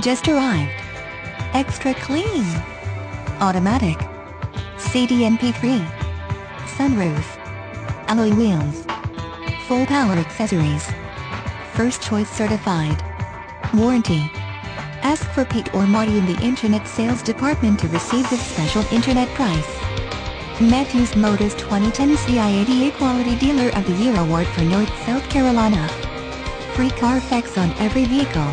Just arrived. Extra clean. Automatic. CD MP3. Sunroof. Alloy wheels. Full power accessories. First choice certified. Warranty. Ask for Pete or Marty in the Internet Sales Department to receive this special Internet price. Matthews Motors 2010 CIADA Quality Dealer of the Year Award for North South Carolina. Free Carfax on every vehicle.